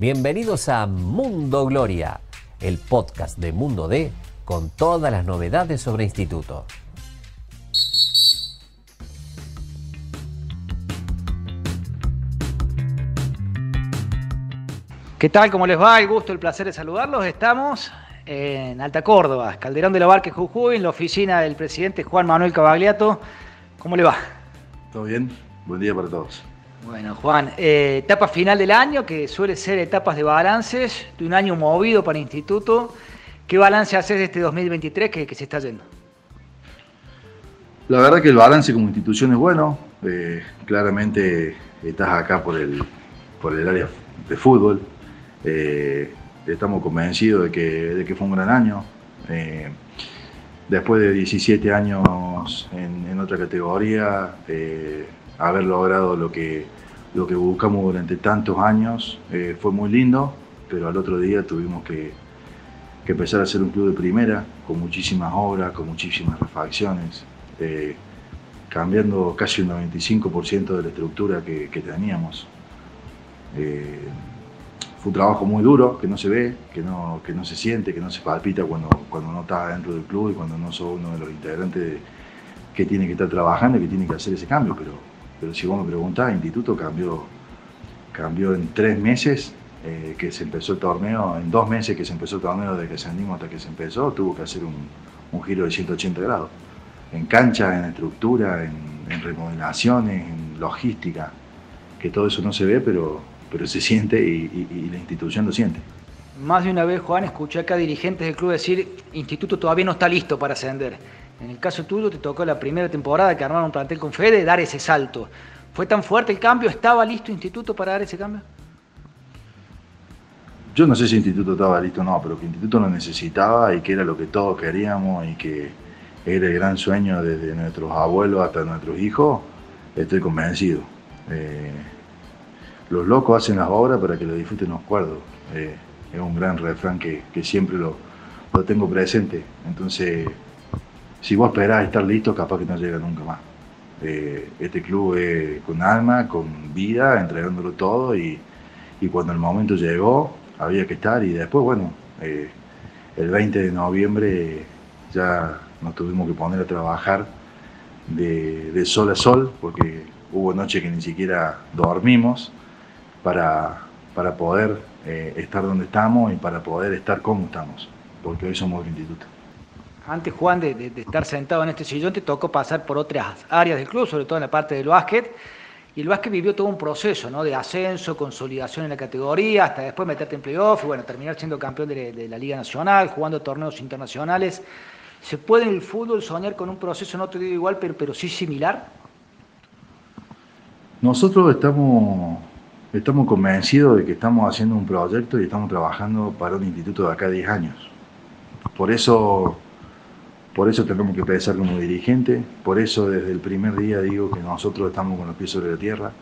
Bienvenidos a Mundo Gloria, el podcast de Mundo D con todas las novedades sobre instituto. ¿Qué tal? ¿Cómo les va? El gusto, el placer de saludarlos. Estamos en Alta Córdoba, Calderón de la Barque Jujuy, en la oficina del presidente Juan Manuel Cavagliato. ¿Cómo le va? ¿Todo bien? Buen día para todos. Bueno, Juan, eh, etapa final del año, que suele ser etapas de balances, de un año movido para el instituto. ¿Qué balance haces de este 2023 que, se está yendo? La verdad que el balance como institución es bueno. Eh, claramente estás acá por el, por el área de fútbol. Eh, estamos convencidos de que, que fue un gran año. después de 17 años en otra categoría, haber logrado lo que, lo que buscamos durante tantos años eh, fue muy lindo, pero al otro día tuvimos que, empezar a ser un club de primera, con muchísimas obras, con muchísimas refacciones, eh, cambiando casi un 95% de la estructura que, teníamos. Eh, fue un trabajo muy duro, que no se ve, que no, que no se siente, que no se palpita cuando, cuando no estás dentro del club y cuando no sos uno de los integrantes que tiene que estar trabajando y que tiene que hacer ese cambio, pero pero si vos me preguntás, instituto cambió, cambió en tres meses eh, que se empezó el torneo, en dos meses que se empezó el torneo desde que animó hasta que se empezó, tuvo que hacer un, giro de 180 grados. En cancha, en estructura, en, remodelaciones, en logística, que todo eso no se ve, pero, pero se siente y, la institución lo siente. Más de una vez, Juan, escuché acá dirigentes del club decir, instituto todavía no está listo para ascender. En el caso tuyo te tocó la primera temporada que armaron un plantel con Fede, dar ese salto. ¿Fue tan fuerte el cambio? ¿Estaba listo Instituto para dar ese cambio? Yo no sé si Instituto estaba listo o no, pero que Instituto lo necesitaba y que era lo que todos queríamos y que era el gran sueño desde nuestros abuelos hasta nuestros hijos, estoy convencido. Eh, los locos hacen las obras para que lo disfruten los cuerdos. Eh, es un gran refrán que, siempre lo, lo tengo presente. Entonces, si vos esperás estar listo, capaz que no llega nunca más. Eh, este club es con alma, con vida, entregándolo todo y, cuando el momento llegó había que estar y después, bueno, eh, el 20 de noviembre ya nos tuvimos que poner a trabajar de, sol a sol porque hubo noches que ni siquiera dormimos para, para poder eh, estar donde estamos y para poder estar como estamos, porque hoy somos el instituto. Antes, Juan, de, estar sentado en este sillón, te tocó pasar por otras áreas del club, sobre todo en la parte del básquet. Y el básquet vivió todo un proceso ¿no? de ascenso, consolidación en la categoría, hasta después meterte en playoff y bueno, terminar siendo campeón de, la Liga Nacional, jugando torneos internacionales. ¿Se puede en el fútbol soñar con un proceso, no te digo igual, pero, pero sí similar? Nosotros estamos, estamos convencidos de que estamos haciendo un proyecto y estamos trabajando para un instituto de acá a 10 años. Por eso por eso tenemos que pensar como dirigente, por eso desde el primer día digo que nosotros estamos con los pies sobre la tierra.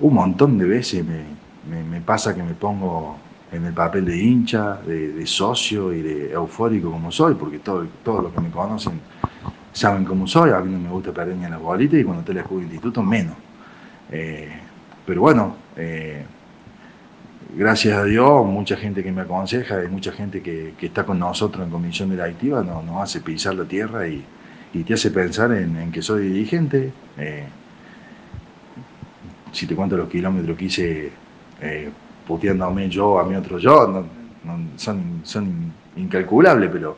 Un montón de veces me, pasa que me pongo en el papel de hincha, de, socio y de eufórico como soy, porque todos los que me conocen saben cómo soy, a mí no me gusta perder ni en la bolita y cuando te la juego instituto menos. Eh, pero bueno, eh, gracias a Dios, mucha gente que me aconseja y mucha gente que, está con nosotros en comisión directiva nos, nos hace pisar la tierra y, te hace pensar en, que soy dirigente. Eh, si te cuento los kilómetros que hice eh, puteándome yo, a mi otro yo, son, son incalculables, pero,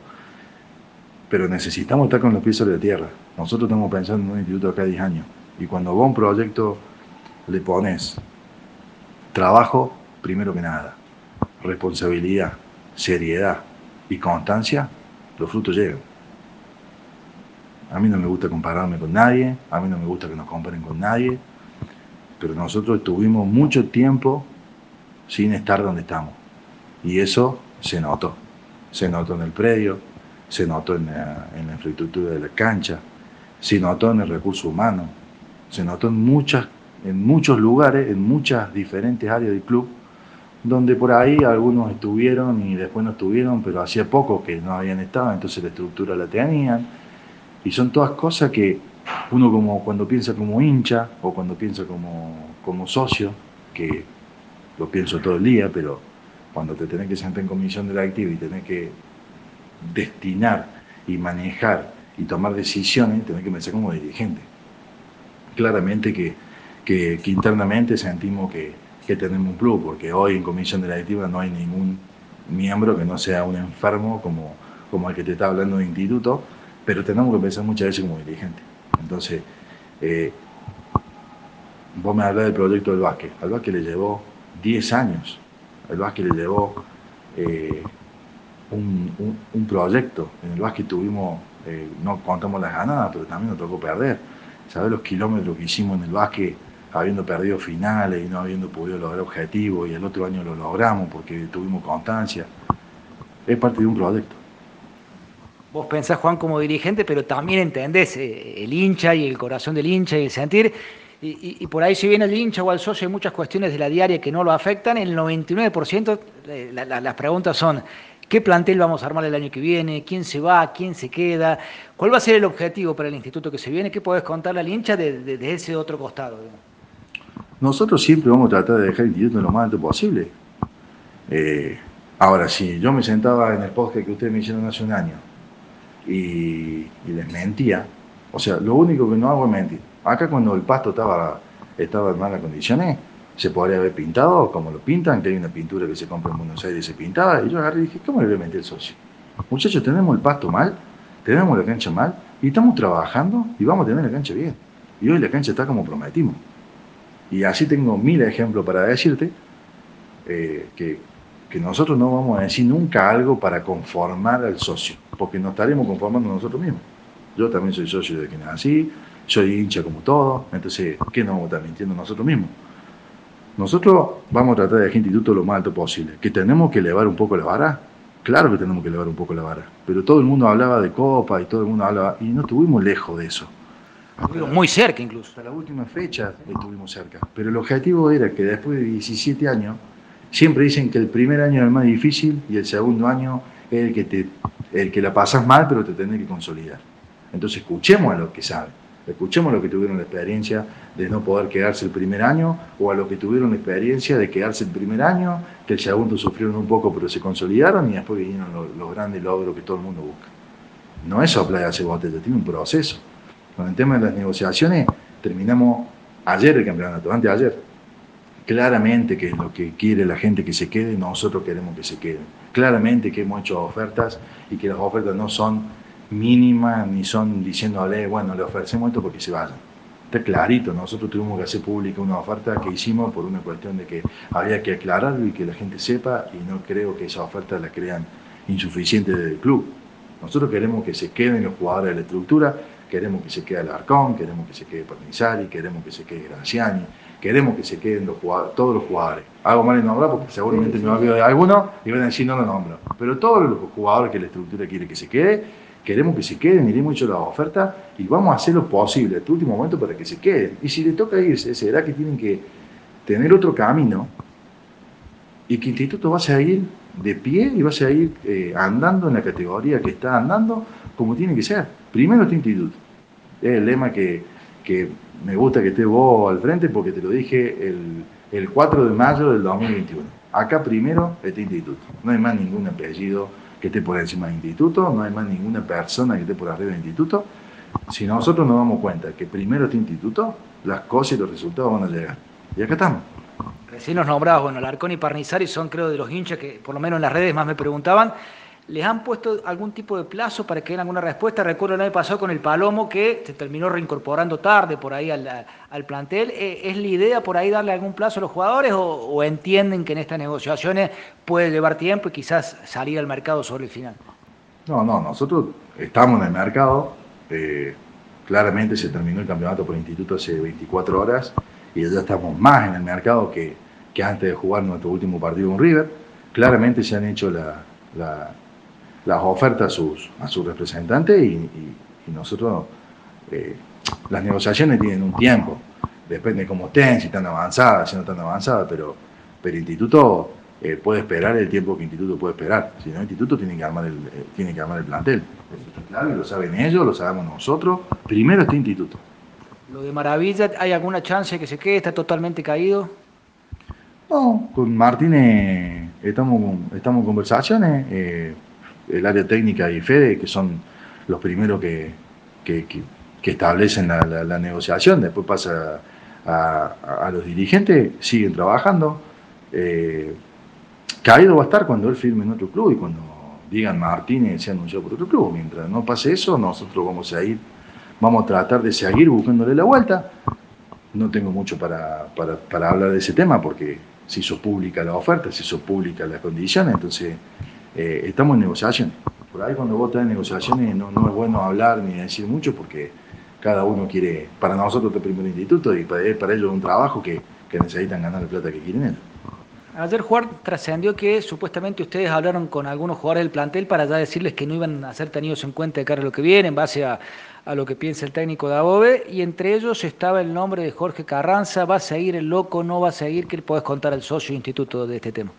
pero necesitamos estar con los pies sobre la tierra. Nosotros estamos pensando en un instituto acá 10 años. Y cuando vos un proyecto le pones trabajo, primero que nada, responsabilidad, seriedad y constancia, los frutos llegan. A mí no me gusta compararme con nadie, a mí no me gusta que nos comparen con nadie, pero nosotros estuvimos mucho tiempo sin estar donde estamos. Y eso se notó. Se notó en el predio, se notó en la, infraestructura de la cancha, se notó en el recurso humano, se notó en, muchas, en muchos lugares, en muchas diferentes áreas del club, donde por ahí algunos estuvieron y después no estuvieron, pero hacía poco que no habían estado, entonces la estructura la tenían. Y son todas cosas que uno como cuando piensa como hincha o cuando piensa como, como socio, que lo pienso todo el día, pero cuando te tenés que sentar en comisión directiva y tenés que destinar y manejar y tomar decisiones, tenés que pensar como dirigente. Claramente que, que, internamente sentimos que, que, tenemos un plus, porque hoy en comisión directiva no hay ningún miembro que no sea un enfermo como, como el que te está hablando de instituto, pero tenemos que pensar muchas veces como dirigente. Entonces, eh, vos me hablas del proyecto del básquet. Al básquet le llevó 10 años. Al básquet le llevó eh, un, proyecto. En el básquet tuvimos, eh, no contamos las ganadas, pero también nos tocó perder. ¿Sabes los kilómetros que hicimos en el básquet habiendo perdido finales y no habiendo podido lograr objetivos y el otro año lo logramos porque tuvimos constancia? Es parte de un proyecto. Vos pensás, Juan, como dirigente, pero también entendés eh, el hincha y el corazón del hincha y el sentir. Y, por ahí si viene el hincha o el socio hay muchas cuestiones de la diaria que no lo afectan, el 99% eh, las preguntas son, ¿qué plantel vamos a armar el año que viene? ¿Quién se va? ¿Quién se queda? ¿Cuál va a ser el objetivo para el instituto que se viene? ¿Qué podés contarle al hincha de, ese otro costado? Nosotros siempre vamos a tratar de dejar el instituto lo más alto posible. Eh, ahora, si yo me sentaba en el podcast que ustedes me hicieron hace un año y, les mentía. O sea, lo único que no hago es mentir. Acá cuando el pasto estaba, estaba en malas condiciones, se podría haber pintado como lo pintan, que hay una pintura que se compra en Buenos Aires y se pintaba, y yo agarré y dije, ¿cómo le voy a mentir el socio? Muchachos, tenemos el pasto mal, tenemos la cancha mal, y estamos trabajando y vamos a tener la cancha bien. Y hoy la cancha está como prometimos. Y así tengo mil ejemplos para decirte eh, que que nosotros no vamos a decir nunca algo para conformar al socio, porque nos estaremos conformando nosotros mismos. Yo también soy socio de que nací, soy hincha como todos, entonces, ¿qué nos vamos a estar mintiendo nosotros mismos? Nosotros vamos a tratar de dejar instituto lo más alto posible. ¿Que tenemos que elevar un poco la vara? Claro que tenemos que elevar un poco la vara. Pero todo el mundo hablaba de Copa y todo el mundo hablaba. Y no estuvimos lejos de eso. Muy cerca incluso. Hasta la última fecha estuvimos cerca. Pero el objetivo era que después de 17 años Siempre dicen que el primer año es el más difícil y el segundo año es el que, te, el que la pasas mal, pero te tenés que consolidar. Entonces escuchemos a los que saben, escuchemos a los que tuvieron la experiencia de no poder quedarse el primer año o a los que tuvieron la experiencia de quedarse el primer año, que el segundo sufrieron un poco pero se consolidaron y después vinieron los, grandes logros que todo el mundo busca. No es soplar y hacer botella, tiene un proceso. Con el tema de las negociaciones terminamos ayer el campeonato, antes de ayer claramente que es lo que quiere la gente que se quede, nosotros queremos que se queden. Claramente que hemos hecho ofertas y que las ofertas no son mínimas ni son diciéndole, bueno, le ofrecemos esto porque se vayan. Está clarito, nosotros tuvimos que hacer pública una oferta que hicimos por una cuestión de que había que aclararlo y que la gente sepa y no creo que esa oferta la crean insuficiente del club. Nosotros queremos que se queden los jugadores de la estructura, queremos que se quede Alarcón, queremos que se quede Pernizari, queremos que se quede Graciani, queremos que se queden los todos los jugadores. Hago mal en nombrar porque seguramente me olvido de alguno y van a decir no lo nombro. Pero todos los jugadores que la estructura quiere que se quede, queremos que se queden, iremos hecho la oferta y vamos a hacer lo posible hasta el último momento para que se queden. Y si le toca irse, será que tienen que tener otro camino y que el instituto va a seguir de pie y va a seguir eh, andando en la categoría que está andando como tiene que ser. Primero este instituto. Es el lema que, que me gusta que esté vos al frente porque te lo dije el, el 4 de mayo del 2021. Acá primero este instituto. No hay más ningún apellido que esté por encima del instituto, no hay más ninguna persona que esté por arriba del instituto. Si nosotros nos damos cuenta que primero este instituto, las cosas y los resultados van a llegar. Y acá estamos. Recién los nombrados, bueno, Larcón y Parnizari son creo de los hinchas que por lo menos en las redes más me preguntaban. ¿Les han puesto algún tipo de plazo para que den alguna respuesta? Recuerdo el año pasado con el Palomo que se terminó reincorporando tarde por ahí al, plantel. Eh, ¿Es la idea por ahí darle algún plazo a los jugadores o, entienden que en estas negociaciones puede llevar tiempo y quizás salir al mercado sobre el final? No, no, nosotros estamos en el mercado. Eh, claramente se terminó el campeonato por instituto hace 24 horas y ya estamos más en el mercado que, antes de jugar nuestro último partido con River. Claramente se han hecho la las ofertas a sus, a sus representantes y, nosotros, eh, las negociaciones tienen un tiempo, depende de cómo estén, si están avanzadas, si no están avanzadas, pero, pero el instituto eh, puede esperar el tiempo que el instituto puede esperar, si no el instituto tiene que armar el, eh, tiene que armar el plantel. Eso está claro y lo saben ellos, lo sabemos nosotros, primero este instituto. Lo de Maravilla, ¿hay alguna chance que se quede? ¿Está totalmente caído? No, con Martínez estamos, estamos en conversaciones, el área técnica y Fede, que son los primeros que, que, establecen la, negociación, después pasa a, los dirigentes, siguen trabajando. Eh, caído va a estar cuando él firme en otro club y cuando digan Martínez se anunció por otro club. Mientras no pase eso, nosotros vamos a ir, vamos a tratar de seguir buscándole la vuelta. No tengo mucho para, para hablar de ese tema porque se hizo pública la oferta, se hizo pública las condiciones, entonces eh, estamos en negociaciones. Por ahí cuando vos estás en negociaciones no, es bueno hablar ni decir mucho porque cada uno quiere, para nosotros el primer instituto y para, ellos un trabajo que, necesitan ganar la plata que quieren ellos. Ayer Juan trascendió que supuestamente ustedes hablaron con algunos jugadores del plantel para ya decirles que no iban a ser tenidos en cuenta de cara a lo que viene, en base a, a lo que piensa el técnico de Above, y entre ellos estaba el nombre de Jorge Carranza. ¿Va a seguir el loco? ¿No va a seguir? ¿Qué le podés contar al socio instituto de este tema?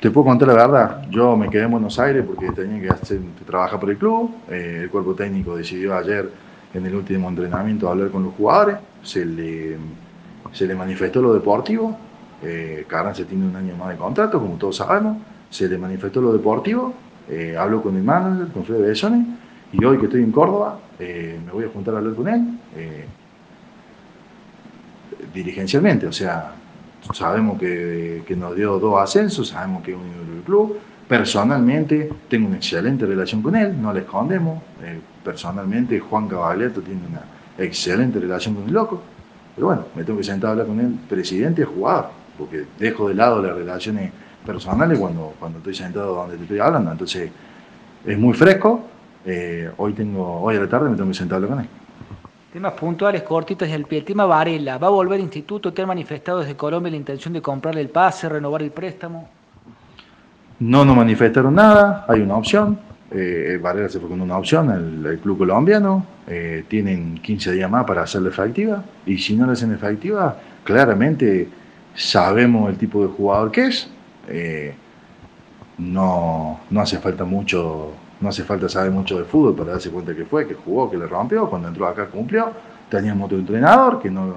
Te puedo contar la verdad. Yo me quedé en Buenos Aires porque tenía que, hacer, trabajar por el club. Eh, el cuerpo técnico decidió ayer, en el último entrenamiento, hablar con los jugadores. Se le manifestó lo deportivo, eh, Carranza tiene un año más de contrato, como todos sabemos, se le manifestó lo deportivo, eh, habló con el manager, con Fede Besone, y hoy que estoy en Córdoba, eh, me voy a juntar a hablar con él, eh, dirigencialmente, o sea, sabemos que, que, nos dio dos ascensos, sabemos que es un ídolo club, personalmente tengo una excelente relación con él, no le escondemos, personalmente Juan Caballeto tiene una excelente relación con el loco, pero bueno, me tengo que sentar a hablar con el presidente jugador, porque dejo de lado las relaciones personales cuando, cuando estoy sentado donde te estoy hablando. Entonces, es muy fresco. Eh, hoy, tengo, hoy a la tarde me tengo que sentar a hablar con él. Temas puntuales, cortitos y el pie. El tema Varela, ¿va a volver instituto? ¿Te han manifestado desde Colombia la intención de comprarle el pase, renovar el préstamo? No nos manifestaron nada, hay una opción. Eh, Varela se fue con una opción, el, club colombiano, eh, tienen 15 días más para hacerla efectiva, y si no la hacen efectiva, claramente sabemos el tipo de jugador que es, eh, no, no hace falta mucho, no hace falta saber mucho de fútbol para darse cuenta que fue, que jugó, que le rompió, cuando entró acá cumplió, teníamos otro entrenador que no,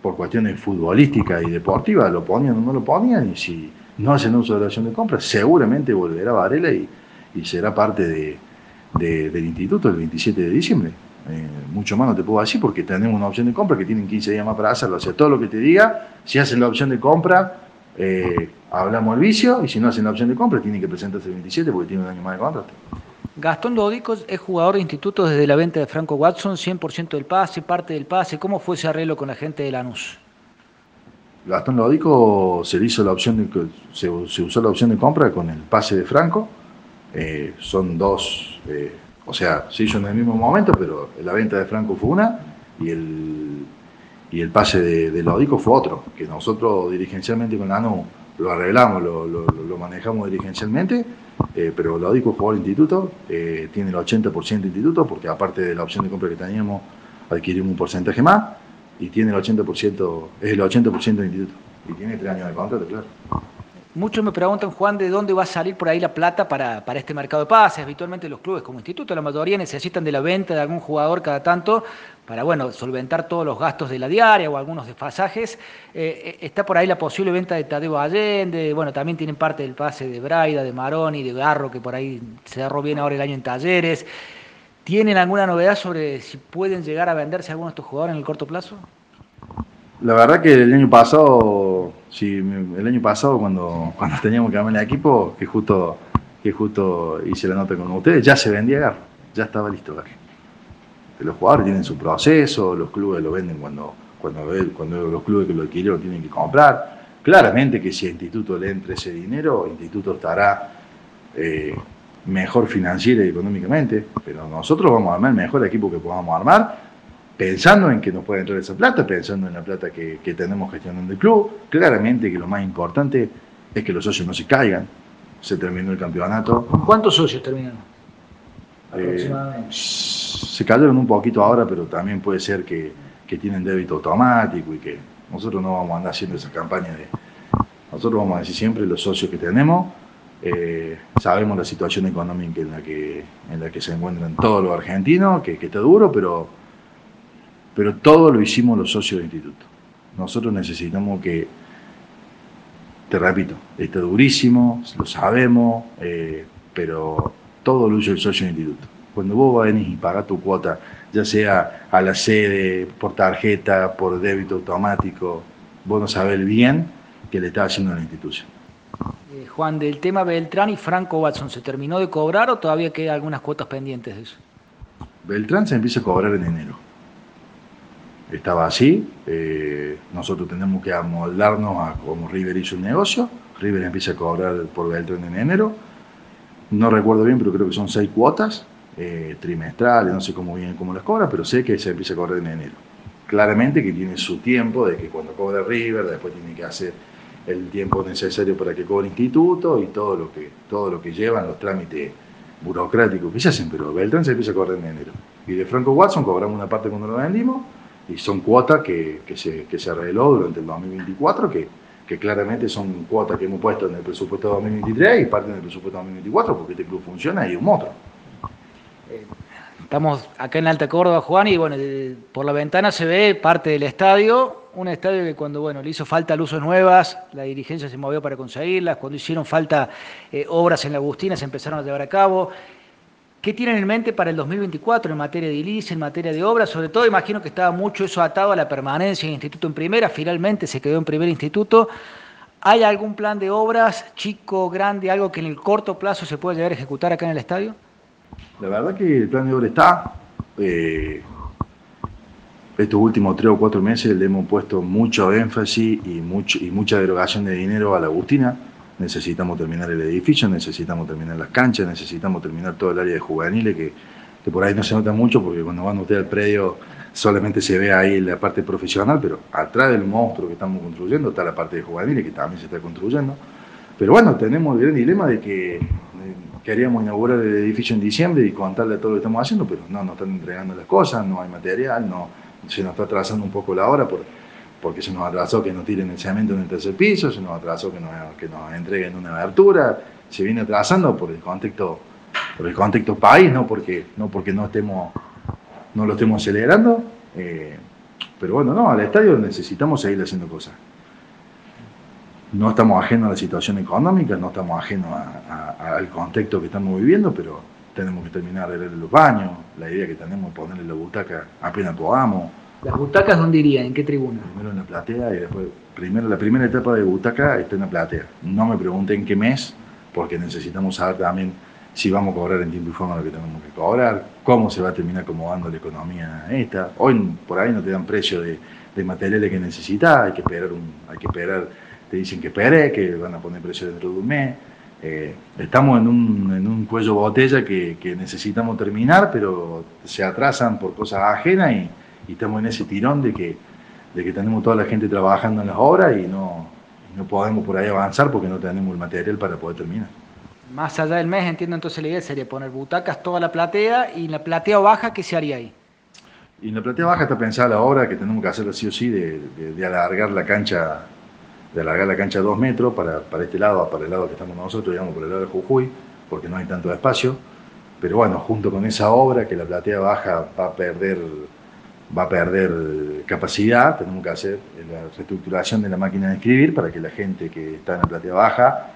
por cuestiones futbolísticas y deportivas, lo ponían o no lo ponían, y si no hacen uso de la acción de compra, seguramente volverá Varela y y será parte de, del instituto el 27 de diciembre. Eh, mucho más no te puedo decir porque tenemos una opción de compra que tienen 15 días más para hacerlo. O sea, todo lo que te diga, si hacen la opción de compra, eh, hablamos al vicio y si no hacen la opción de compra, tienen que presentarse el 27 porque tienen un año más de contrato. Gastón Lódico es jugador de instituto desde la venta de Franco Watson, 100% del pase, parte del pase. ¿Cómo fue ese arreglo con la gente de Lanús? Gastón Lódico se hizo la opción de, se usó la opción de compra con el pase de Franco eh, son dos, eh, o sea, se hizo en el mismo momento, pero la venta de Franco fue una y el, y el pase de, de Lodico fue otro, que nosotros dirigencialmente con la ANU lo arreglamos, lo, manejamos dirigencialmente, eh, pero Lodico jugó al instituto, tiene el 80% de instituto, porque aparte de la opción de compra que teníamos, adquirimos un porcentaje más, y tiene el 80%, es el 80% de instituto, y tiene tres años de contrato, claro. Muchos me preguntan, Juan, ¿de dónde va a salir por ahí la plata para, para, este mercado de pases? Habitualmente los clubes como instituto, la mayoría necesitan de la venta de algún jugador cada tanto para, bueno, solventar todos los gastos de la diaria o algunos desfasajes. Eh, eh, está por ahí la posible venta de Tadeo Allende, bueno, también tienen parte del pase de Braida, de Maroni, de Garro, que por ahí se cerró bien ahora el año en talleres. ¿Tienen alguna novedad sobre si pueden llegar a venderse algunos de estos jugadores en el corto plazo? La verdad que el año pasado, sí, el año pasado cuando, cuando teníamos que armar el equipo, que justo, que justo hice la nota con ustedes, ya se vendía Gar, ya estaba listo Gar. Los jugadores tienen su proceso, los clubes lo venden cuando, cuando, cuando los clubes que lo adquirieron tienen que comprar. Claramente que si el instituto le entra ese dinero, el instituto estará eh, mejor financiera y económicamente, pero nosotros vamos a armar el mejor equipo que podamos armar pensando en que nos puede entrar esa plata, pensando en la plata que, tenemos gestionando el club. Claramente que lo más importante es que los socios no se caigan. Se terminó el campeonato. ¿Cuántos socios terminaron? Eh, se cayeron un poquito ahora, pero también puede ser que, tienen débito automático y que nosotros no vamos a andar haciendo esa campaña de... Nosotros vamos a decir siempre los socios que tenemos. Eh, sabemos la situación económica en la que, en la que se encuentran todos los argentinos, que, que está duro, pero pero todo lo hicimos los socios del instituto. Nosotros necesitamos que, te repito, está durísimo, lo sabemos, eh, pero todo lo usa el socio del instituto. Cuando vos venís y pagás tu cuota, ya sea a la sede, por tarjeta, por débito automático, vos no sabés bien que le está haciendo a la institución. Eh, Juan, del tema Beltrán y Franco Watson, ¿se terminó de cobrar o todavía quedan algunas cuotas pendientes de eso? Beltrán se empieza a cobrar en enero. Estaba así, eh, nosotros tenemos que amoldarnos a cómo River hizo el negocio. River empieza a cobrar por Beltrán en enero. No recuerdo bien, pero creo que son seis cuotas eh, trimestrales, no sé cómo bien cómo las cobra, pero sé que se empieza a cobrar en enero. Claramente que tiene su tiempo, de que cuando cobra River, después tiene que hacer el tiempo necesario para que cobre instituto y todo lo que, todo lo que llevan los trámites burocráticos que se hacen, pero Beltrán se empieza a cobrar en enero. Y de Franco Watson cobramos una parte cuando lo vendimos y son cuotas que, que, se, que se arregló durante el 2024, que, que claramente son cuotas que hemos puesto en el presupuesto 2023 y parte del presupuesto 2024 porque este club funciona y un otro. Estamos acá en Alta Córdoba, Juan, y bueno, por la ventana se ve parte del estadio, un estadio que cuando bueno, le hizo falta luces nuevas, la dirigencia se movió para conseguirlas, cuando hicieron falta eh, obras en la Agustina se empezaron a llevar a cabo. ¿Qué tienen en mente para el 2024 en materia de ILIS, en materia de obras? Sobre todo imagino que estaba mucho eso atado a la permanencia en instituto en primera, finalmente se quedó en primer instituto. ¿Hay algún plan de obras, chico, grande, algo que en el corto plazo se pueda llegar a ejecutar acá en el estadio? La verdad que el plan de obra está. Eh, estos últimos tres o cuatro meses le hemos puesto mucho énfasis y, y mucha derogación de dinero a la Agustina. Necesitamos terminar el edificio, necesitamos terminar las canchas, necesitamos terminar todo el área de juveniles, que, que por ahí no se nota mucho porque cuando van ustedes al predio solamente se ve ahí la parte profesional, pero atrás del monstruo que estamos construyendo está la parte de juveniles que también se está construyendo. Pero bueno, tenemos el gran dilema de que queríamos inaugurar el edificio en diciembre y contarle todo lo que estamos haciendo, pero no nos están entregando las cosas, no hay material, no, se nos está atrasando un poco la hora por, porque se nos atrasó que nos tiren el cemento en el tercer piso, se nos atrasó que nos, que nos entreguen una abertura, se viene atrasando por el contexto, por el contexto país, no porque no, porque no estemos, no lo estemos acelerando. Eh, pero bueno, no, al estadio necesitamos seguir haciendo cosas no estamos ajenos a la situación económica, no estamos ajenos al contexto que estamos viviendo, pero tenemos que terminar de ver los baños, la idea que tenemos es ponerle la butaca apenas podamos. ¿Las butacas dónde irían? ¿En qué tribuna? Primero en la platea y después, primero, la primera etapa de butaca está en la platea. No me pregunten qué mes, porque necesitamos saber también si vamos a cobrar en tiempo y forma lo que tenemos que cobrar, cómo se va a terminar acomodando la economía esta. Hoy por ahí no te dan precio de, de materiales que necesitas, hay que esperar, un, hay que esperar te dicen que espere, que van a poner precio dentro de un mes. Eh, estamos en un, en un, cuello botella que, que, necesitamos terminar, pero se atrasan por cosas ajenas y, y, estamos en ese tirón de que, de que tenemos toda la gente trabajando en las obras y no, no podemos por ahí avanzar porque no tenemos el material para poder terminar. Más allá del mes, entiendo entonces la idea sería poner butacas toda la platea y en la platea baja, ¿qué se haría ahí? Y en la platea baja está pensada la obra que tenemos que hacerlo sí o sí de, de, de alargar la cancha de alargar la cancha dos metros para, para este lado, para el lado que estamos nosotros, digamos, por el lado de Jujuy, porque no hay tanto espacio. Pero bueno, junto con esa obra, que la platea baja va a perder, va a perder capacidad, tenemos que hacer la reestructuración de la máquina de escribir para que la gente que está en la platea baja,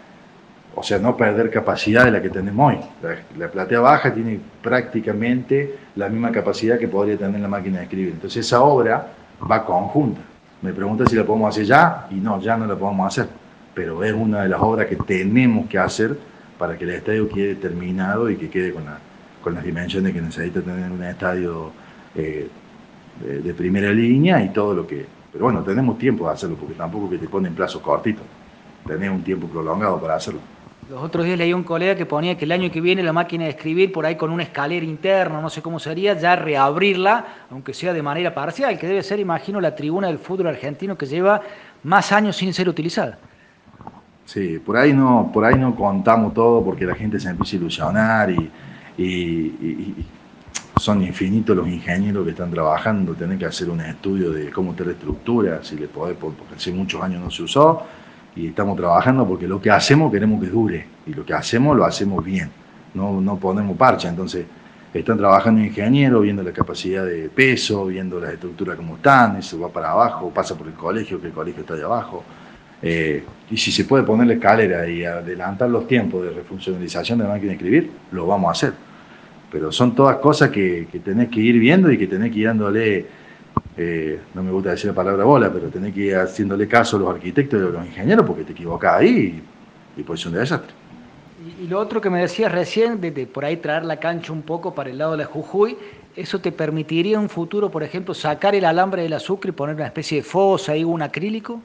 o sea, no perder capacidad de la que tenemos hoy. La, la platea baja tiene prácticamente la misma capacidad que podría tener la máquina de escribir. Entonces esa obra va conjunta. Me pregunta si la podemos hacer ya y no, ya no la podemos hacer, pero es una de las obras que tenemos que hacer para que el estadio quede terminado y que quede con, la, con las dimensiones que necesita tener un estadio eh, de, de, primera línea y todo lo que... Pero bueno, tenemos tiempo de hacerlo porque tampoco que te ponen plazos cortitos, tenés un tiempo prolongado para hacerlo. Los otros días leí un colega que ponía que el año que viene la máquina de escribir por ahí con una escalera interna, no sé cómo sería, ya reabrirla, aunque sea de manera parcial, que debe ser, imagino, la tribuna del fútbol argentino que lleva más años sin ser utilizada. Sí, por ahí no, por ahí no contamos todo porque la gente se empieza a ilusionar y, y, y, son infinitos los ingenieros que están trabajando, tienen que hacer un estudio de cómo te reestructura, si le podés, porque hace muchos años no se usó y estamos trabajando porque lo que hacemos queremos que dure y lo que hacemos lo hacemos bien, no, no ponemos parcha, entonces están trabajando ingenieros, viendo la capacidad de peso, viendo las estructuras como están, eso va para abajo, pasa por el colegio, que el colegio está de abajo. Eh, y si se puede poner la escalera y adelantar los tiempos de refuncionalización de la máquina de escribir, lo vamos a hacer. Pero son todas cosas que, que tenés que ir viendo y que tenés que ir dándole, eh, no me gusta decir la palabra bola, pero tenés que ir haciéndole caso a los arquitectos y a los ingenieros porque te equivocás ahí y, y puede ser un desastre. Y, lo otro que me decías recién, de, por ahí traer la cancha un poco para el lado de la Jujuy, ¿eso te permitiría en un futuro, por ejemplo, sacar el alambre del azúcar y poner una especie de fosa y un acrílico?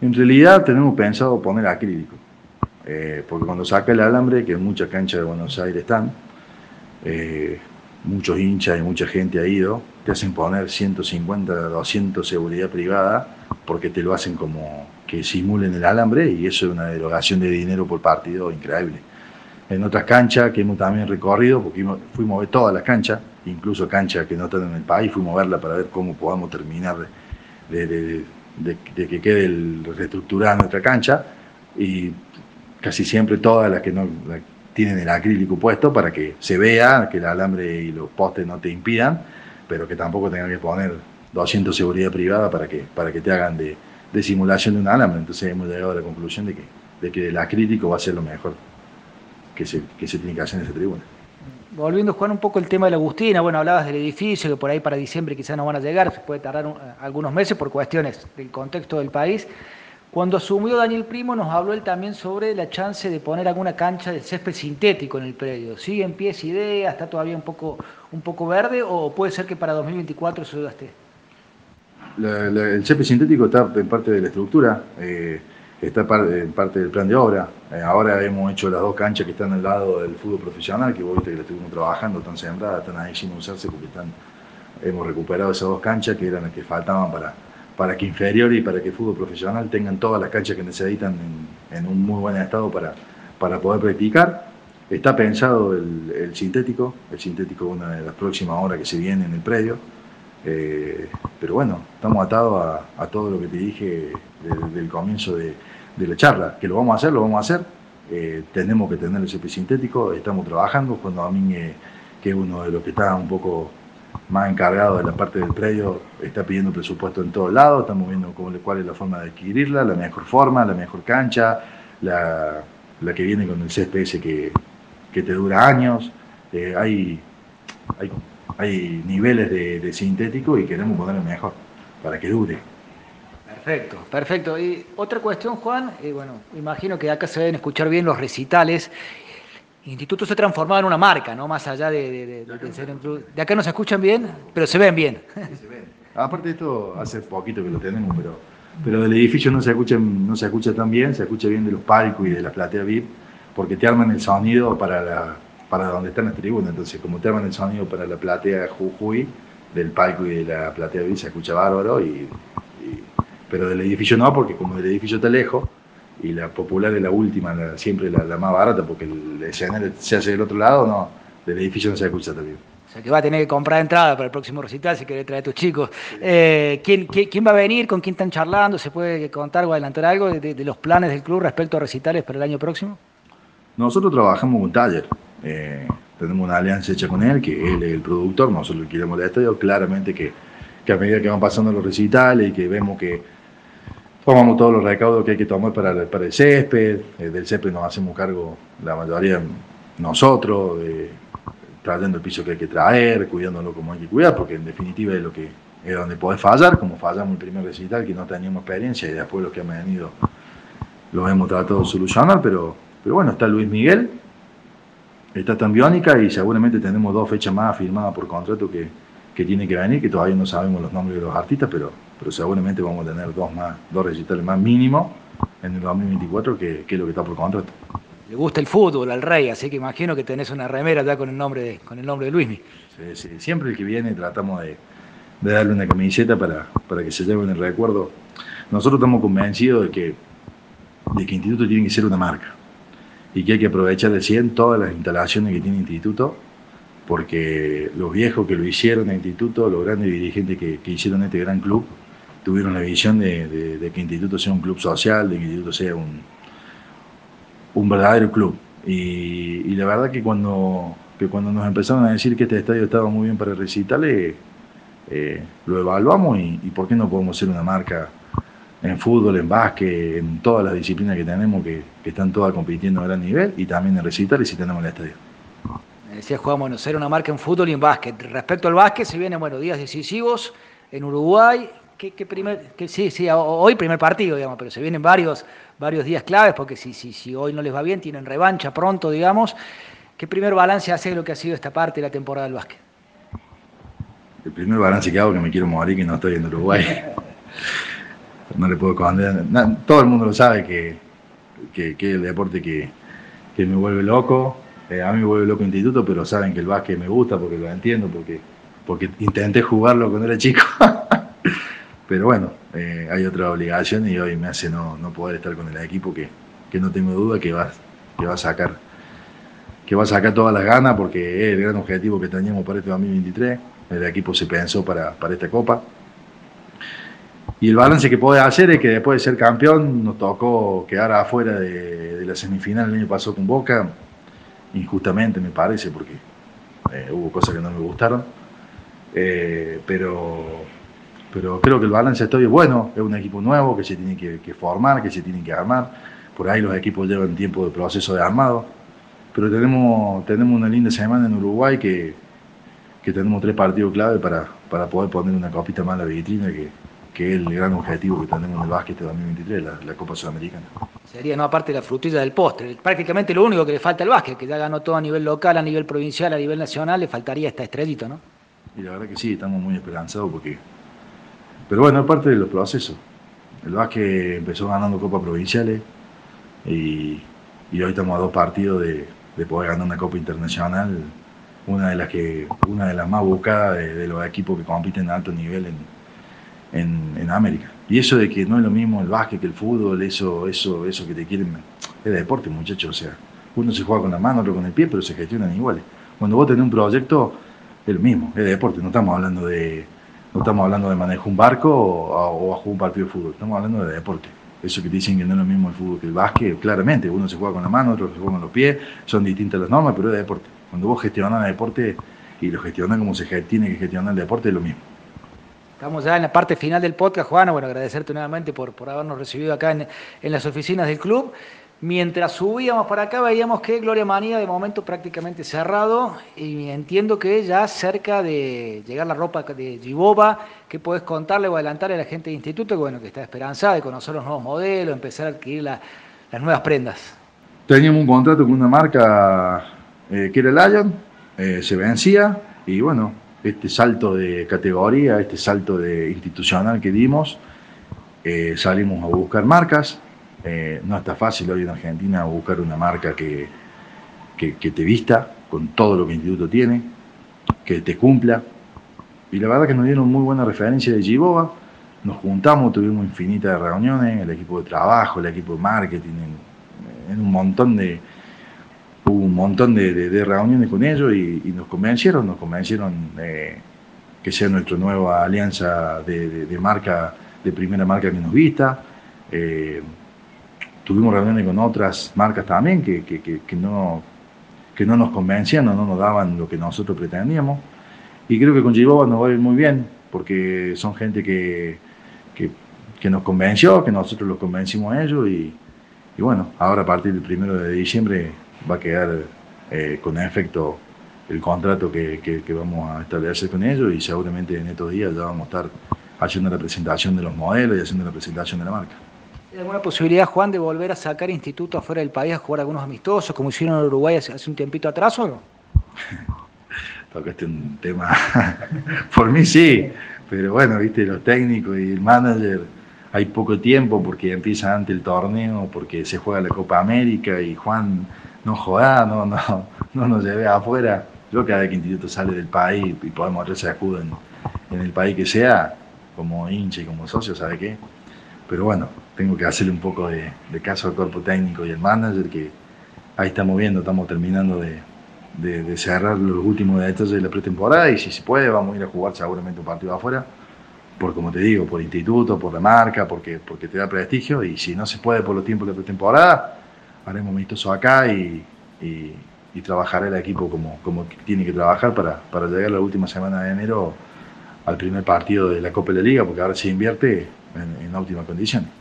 En realidad tenemos pensado poner acrílico, eh, porque cuando saca el alambre, que en muchas canchas de Buenos Aires están, eh, muchos hinchas y mucha gente ha ido, te hacen poner 150, 200 seguridad privada, porque te lo hacen como que simulen el alambre y eso es una derogación de dinero por partido increíble. En otras canchas que hemos también recorrido, porque fuimos a ver todas las canchas, incluso canchas que no están en el país, fuimos a verla para ver cómo podamos terminar de que quede reestructurada nuestra cancha y casi siempre todas las que no tienen el acrílico puesto para que se vea, que el alambre y los postes no te impidan, pero que tampoco tengan que poner 200 seguridad privada para que, para que te hagan de, de simulación de un alambre. Entonces hemos llegado a la conclusión de que, de que el acrílico va a ser lo mejor que se, que se tiene que hacer en esa tribuna. Volviendo, Juan, un poco el tema de la Agustina, bueno, hablabas del edificio, que por ahí para diciembre quizás no van a llegar, se puede tardar algunos meses por cuestiones del contexto del país. Cuando asumió Daniel Primo nos habló él también sobre la chance de poner alguna cancha de césped sintético en el predio. ¿Sigue en pie esa idea? ¿Está todavía un poco, un poco verde o puede ser que para 2024 eso ya esté? el césped sintético está en parte de la estructura. Eh, está en parte del plan de obra. Eh, ahora hemos hecho las dos canchas que están al lado del fútbol profesional, que vos viste que la estuvimos trabajando, están sembradas, están ahí sin usarse porque hemos recuperado esas dos canchas que eran las que faltaban para, para que inferior y para que el fútbol profesional tengan todas las canchas que necesitan en, un muy buen estado para, para poder practicar. Está pensado el, sintético, el sintético es una de las próximas horas que se viene en el predio. Eh, pero bueno, estamos atados a, todo lo que te dije desde el comienzo de, la charla, que lo vamos a hacer, lo vamos a hacer. Eh, tenemos que tener el CP sintético, estamos trabajando. Cuando a mí, que es uno de los que está un poco más encargado de la parte del predio, está pidiendo presupuesto en todos lados, estamos viendo cuál es la forma de adquirirla, la mejor forma, la mejor cancha, la, que viene con el CSPS que, que te dura años. Eh, hay, hay hay niveles de, sintético y queremos ponerlo mejor para que dure. Perfecto, perfecto. Y otra cuestión, Juan, y bueno, imagino que acá se deben escuchar bien los recitales. El instituto se ha transformado en una marca, ¿no? Más allá de, de, ser De acá no se escuchan bien, pero se ven bien. se ven. Aparte de esto, hace poquito que lo tenemos, pero, pero del edificio no se, escucha, no se escucha tan bien, se escucha bien de los palcos y de la platea VIP, porque te arman el sonido para la, para donde están las tribunas. Entonces, como te arman el sonido para la platea Jujuy, del palco y de la platea B se escucha bárbaro, y, pero del edificio no, porque como el edificio está lejos, y la popular es la última, siempre la, más barata, porque el escenario se hace del otro lado, no, del edificio no se escucha también. O sea que va a tener que comprar entrada para el próximo recital si quiere traer a tus chicos. Eh, ¿quién, quién, va a venir? ¿Con quién están charlando? ¿Se puede contar o adelantar algo de, de los planes del club respecto a recitales para el año próximo? Nosotros trabajamos con Taller. Eh, tenemos una alianza hecha con él, que él es el productor, nosotros le queremos el estadio, claramente que, que, a medida que van pasando los recitales y que vemos que tomamos todos los recaudos que hay que tomar para, para el césped, eh, del césped nos hacemos cargo la mayoría nosotros, trayendo el piso que hay que traer, cuidándolo como hay que cuidar, porque en definitiva es lo que es donde podés fallar, como fallamos el primer recital, que no teníamos experiencia, y después los que han venido lo hemos tratado de solucionar, pero, pero bueno, está Luis Miguel, está tan biónica y seguramente tenemos dos fechas más firmadas por contrato que, que tiene que venir, que todavía no sabemos los nombres de los artistas, pero, pero seguramente vamos a tener dos más, dos recitales más mínimo en el 2024 que, que es lo que está por contrato. Le gusta el fútbol al rey, así que imagino que tenés una remera ya con el nombre de, con el nombre de Luismi. Sí, sí. Siempre el que viene tratamos de, de darle una camiseta para, para que se lleven el recuerdo. Nosotros estamos convencidos de que, de que Instituto tiene que ser una marca y que hay que aprovechar de 100 todas las instalaciones que tiene el instituto, porque los viejos que lo hicieron en el instituto, los grandes dirigentes que, hicieron este gran club, tuvieron la visión de, que el instituto sea un club social, de que el instituto sea un, un verdadero club. Y, la verdad que cuando, que cuando nos empezaron a decir que este estadio estaba muy bien para recitales, eh, lo evaluamos y, por qué no podemos ser una marca en fútbol, en básquet, en todas las disciplinas que tenemos que, que están todas compitiendo a gran nivel y también en recitales si tenemos el estadio. Decía Juan, bueno, ser una marca en fútbol y en básquet. Respecto al básquet, se vienen bueno, días decisivos en Uruguay. ¿Qué, qué primer, qué, sí, sí, hoy primer partido, digamos, pero se vienen varios, varios días claves porque si, si, si hoy no les va bien, tienen revancha pronto, digamos. ¿Qué primer balance hace lo que ha sido esta parte de la temporada del básquet? El primer balance que hago es que me quiero morir que no estoy en Uruguay. no le puedo esconder. todo el mundo lo sabe que, que, que el deporte que, que, me vuelve loco. Eh, a mí me vuelve loco el instituto, pero saben que el básquet me gusta porque lo entiendo, porque, porque intenté jugarlo cuando era chico. pero bueno, eh, hay otra obligación y hoy me hace no, no poder estar con el equipo que, que no tengo duda que va, que va a sacar que va a sacar todas las ganas porque es el gran objetivo que teníamos para este 2023. El equipo se pensó para, para esta Copa. Y el balance que puede hacer es que después de ser campeón nos tocó quedar afuera de, de la semifinal el año pasado con Boca, injustamente me parece, porque eh, hubo cosas que no me gustaron. Eh, pero, pero creo que el balance estoy bueno, es un equipo nuevo que se tiene que, que, formar, que se tiene que armar. Por ahí los equipos llevan tiempo de proceso de armado. Pero tenemos, tenemos una linda semana en Uruguay que, que tenemos tres partidos clave para, para poder poner una copita más a la vitrina que, que es el gran objetivo que tenemos en el básquet 2023, la, la, Copa Sudamericana. Sería, no aparte la frutilla del postre, prácticamente lo único que le falta al básquet, que ya ganó todo a nivel local, a nivel provincial, a nivel nacional, le faltaría esta estrellita, ¿no? Y la verdad que sí, estamos muy esperanzados porque... Pero bueno, es parte de los procesos. El básquet empezó ganando Copas Provinciales y, y hoy estamos a dos partidos de, de, poder ganar una Copa Internacional, una de las, que, una de las más buscadas de, de los equipos que compiten a alto nivel en, en, en, América. Y eso de que no es lo mismo el básquet que el fútbol, eso, eso, eso que te quieren. Es deporte, muchachos. O sea, uno se juega con la mano, otro con el pie, pero se gestionan iguales. Cuando vos tenés un proyecto, es lo mismo, es deporte. No estamos hablando de, no estamos hablando de manejar un barco o o jugar un partido de fútbol. Estamos hablando de deporte. Eso que dicen que no es lo mismo el fútbol que el básquet, claramente, uno se juega con la mano, otro se juega con los pies, son distintas las normas, pero es deporte. Cuando vos gestionas el deporte y lo gestionas como se tiene que gestionar el deporte, es lo mismo. Estamos ya en la parte final del podcast, Juana. Bueno, agradecerte nuevamente por, por habernos recibido acá en, en, las oficinas del club. Mientras subíamos para acá, veíamos que Gloria Manía de momento prácticamente cerrado y entiendo que ya cerca de llegar la ropa de Gibova, ¿qué podés contarle o adelantarle a la gente del instituto? Que bueno, que está esperanzada de conocer los nuevos modelos, empezar a adquirir la, las nuevas prendas. Teníamos un contrato con una marca eh, que era Lion, eh, se vencía y bueno, este salto de categoría, este salto de institucional que dimos, eh, salimos a buscar marcas. Eh, no está fácil hoy en Argentina buscar una marca que, que, te vista con todo lo que el instituto tiene, que te cumpla. Y la verdad que nos dieron muy buena referencia de Giboa. Nos juntamos, tuvimos infinitas reuniones, el equipo de trabajo, el equipo de marketing, en, un montón de, hubo un montón de, reuniones con ellos y, nos convencieron, nos convencieron eh, que sea nuestra nueva alianza de, de, marca, de primera marca que nos vista. Eh, tuvimos reuniones con otras marcas también que, que, que, no, que no nos convencían o no nos daban lo que nosotros pretendíamos. Y creo que con Giboba nos va a ir muy bien, porque son gente que, que, nos convenció, que nosotros los convencimos a ellos y, y bueno, ahora a partir del primero de diciembre va a quedar eh, con efecto el contrato que, que, que, vamos a establecer con ellos y seguramente en estos días ya vamos a estar haciendo la presentación de los modelos y haciendo la presentación de la marca. ¿Hay alguna posibilidad, Juan, de volver a sacar institutos afuera del país a jugar algunos amistosos, como hicieron en Uruguay hace, un tiempito atrás o no? Tocaste un tema, por mí sí, pero bueno, viste, los técnicos y el manager hay poco tiempo porque empieza antes el torneo, porque se juega la Copa América y Juan no joda, no, no, no nos lleve afuera. Yo cada vez que Instituto sale del país y podemos hacerse escudo en, en, el país que sea, como hincha y como socio, ¿sabe qué? Pero bueno, tengo que hacerle un poco de, caso al cuerpo técnico y el manager, que ahí estamos viendo, estamos terminando de, cerrar los últimos detalles de la pretemporada y si se puede vamos a ir a jugar seguramente un partido afuera, por como te digo, por instituto, por la marca, porque, porque te da prestigio y si no se puede por los tiempos de pretemporada, haremos amistoso acá y, y, y, trabajará el equipo como, como tiene que trabajar para, para llegar la última semana de enero al primer partido de la Copa de la Liga, porque ahora se invierte en, en óptima condición.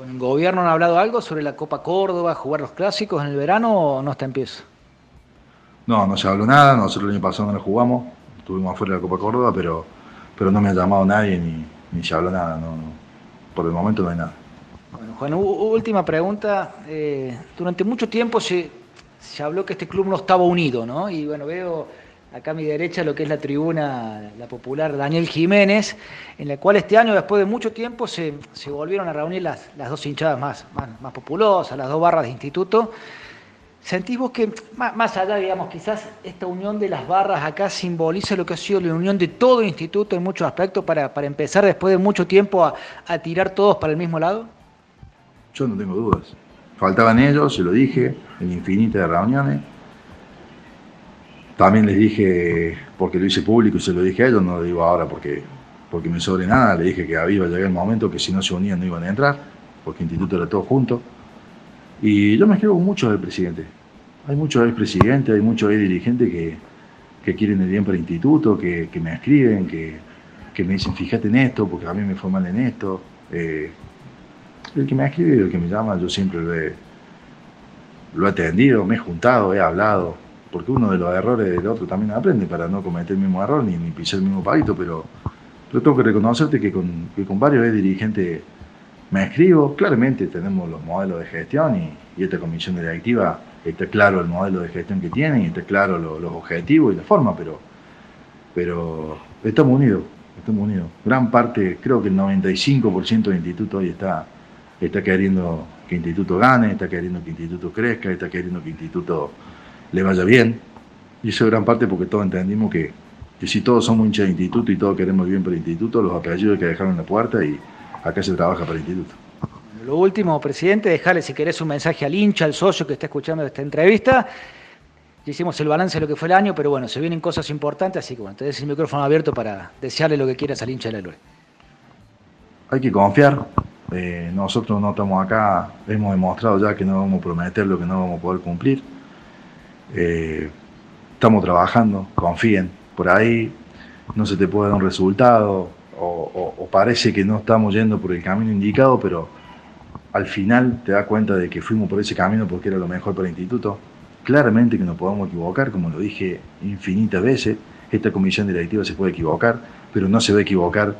¿Con el gobierno han hablado algo sobre la Copa Córdoba, jugar los clásicos en el verano o no está en pie? No, no se habló nada, nosotros el año pasado no lo jugamos, estuvimos afuera de la Copa Córdoba, pero, pero no me ha llamado nadie ni, ni se habló nada, no, no. por el momento no hay nada. Bueno, Juan, última pregunta. Eh, durante mucho tiempo se, se habló que este club no estaba unido, ¿no? Y bueno, veo acá a mi derecha lo que es la tribuna, la popular Daniel Jiménez, en la cual este año, después de mucho tiempo, se, se volvieron a reunir las, las dos hinchadas más, más, más, populosas, las dos barras de instituto. ¿Sentís vos que, más, allá, digamos, quizás esta unión de las barras acá simboliza lo que ha sido la unión de todo instituto en muchos aspectos para, para empezar después de mucho tiempo a, a tirar todos para el mismo lado? Yo no tengo dudas. Faltaban ellos, se lo dije, en infinitas reuniones. También les dije, porque lo hice público y se lo dije a ellos, no lo digo ahora porque, porque me sobre nada, le dije que había llegado el momento que si no se unían no iban a entrar, porque el instituto era todo junto. Y yo me escribo con muchos del presidente. Hay muchos expresidentes, hay muchos dirigentes que, que quieren el bien para el instituto, que, que me escriben, que, que, me dicen, fíjate en esto, porque a mí me fue mal en esto. Eh, el que me escribe el que me llama, yo siempre lo lo he atendido, me he juntado, he hablado, porque uno de los errores del otro también aprende para no cometer el mismo error ni, ni pisar el mismo palito, pero, pero tengo que reconocerte que con, con varios dirigentes me escribo, claramente tenemos los modelos de gestión y, esta comisión directiva está claro el modelo de gestión que tiene y está claro lo, los objetivos y la forma, pero, pero estamos unidos, estamos unidos. Gran parte, creo que el 95% del instituto hoy está está queriendo que el instituto gane, está queriendo que el instituto crezca, está queriendo que el instituto le vaya bien. Y eso es gran parte porque todos entendimos que, que si todos somos hinchas de instituto y todos queremos bien para el instituto, los apellidos hay que dejaron en la puerta y acá se trabaja para el instituto. Lo último, presidente, dejarle si querés un mensaje al hincha, al socio que está escuchando esta entrevista. Ya hicimos el balance de lo que fue el año, pero bueno, se vienen cosas importantes, así que bueno, te des el micrófono abierto para desearle lo que quieras al hincha de la Lue. Hay que confiar, eh, nosotros no estamos acá, hemos demostrado ya que no vamos a prometer lo que no vamos a poder cumplir. Eh, estamos trabajando, confíen. Por ahí no se te puede dar un resultado o, parece que no estamos yendo por el camino indicado, pero al final te das cuenta de que fuimos por ese camino porque era lo mejor para el instituto. Claramente que nos podemos equivocar, como lo dije infinitas veces. Esta comisión directiva se puede equivocar, pero no se va a equivocar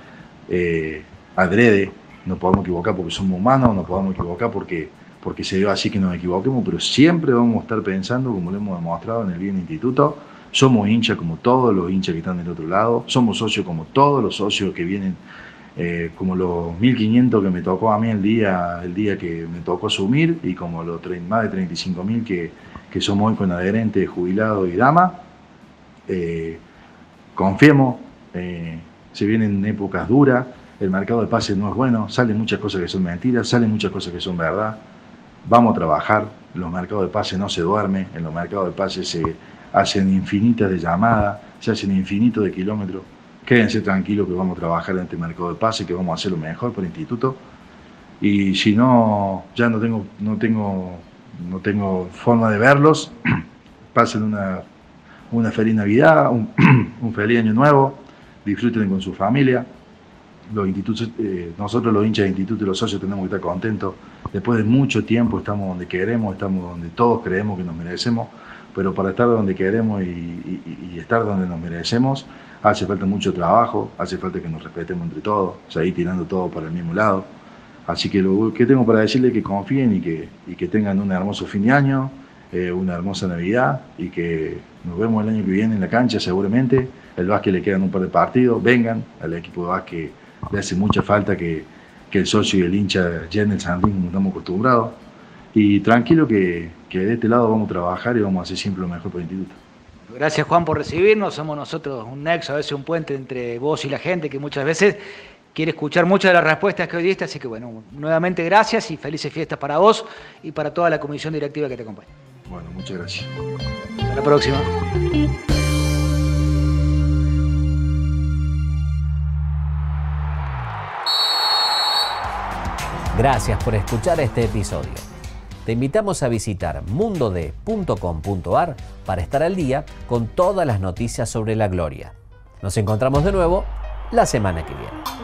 eh, adrede nos podemos equivocar porque somos humanos, nos podemos equivocar porque, porque se dio así que nos equivoquemos, pero siempre vamos a estar pensando, como lo hemos demostrado en el bien instituto, somos hinchas como todos los hinchas que están del otro lado, somos socios como todos los socios que vienen, eh, como los 1.500 que me tocó a mí el día, el día que me tocó asumir y como los más de 35.000 que, que somos hoy con adherentes, jubilados y dama. Eh, confiemos, eh, se vienen épocas duras, el mercado de pases no es bueno, salen muchas cosas que son mentiras, salen muchas cosas que son verdad. Vamos a trabajar, los mercados de pases no se duermen, en los mercados de pases se hacen infinitas de llamadas, se hacen infinitos de kilómetros. Quédense tranquilos que vamos a trabajar en este mercado de pases, que vamos a hacer lo mejor por el instituto. Y si no, ya no tengo, no tengo, no tengo forma de verlos, pasen una, una feliz Navidad, un, un feliz Año Nuevo, disfruten con su familia los institutos, eh, nosotros los hinchas de instituto y los socios tenemos que estar contentos. Después de mucho tiempo estamos donde queremos, estamos donde todos creemos que nos merecemos, pero para estar donde queremos y, estar donde nos merecemos hace falta mucho trabajo, hace falta que nos respetemos entre todos, o ir tirando todo para el mismo lado. Así que lo que tengo para decirles es que confíen y que, y que tengan un hermoso fin de año, eh, una hermosa Navidad y que nos vemos el año que viene en la cancha seguramente. El básquet le quedan un par de partidos, vengan al equipo de básquet le hace mucha falta que, que el socio y el hincha llenen el Sandín como estamos acostumbrados. Y tranquilo que, que, de este lado vamos a trabajar y vamos a hacer siempre lo mejor para el instituto. Gracias Juan por recibirnos, somos nosotros un nexo, a veces un puente entre vos y la gente que muchas veces quiere escuchar muchas de las respuestas que hoy diste, así que bueno, nuevamente gracias y felices fiestas para vos y para toda la comisión directiva que te acompaña. Bueno, muchas gracias. Hasta la próxima. Gracias por escuchar este episodio. Te invitamos a visitar mundode.com.ar para estar al día con todas las noticias sobre la gloria. Nos encontramos de nuevo la semana que viene.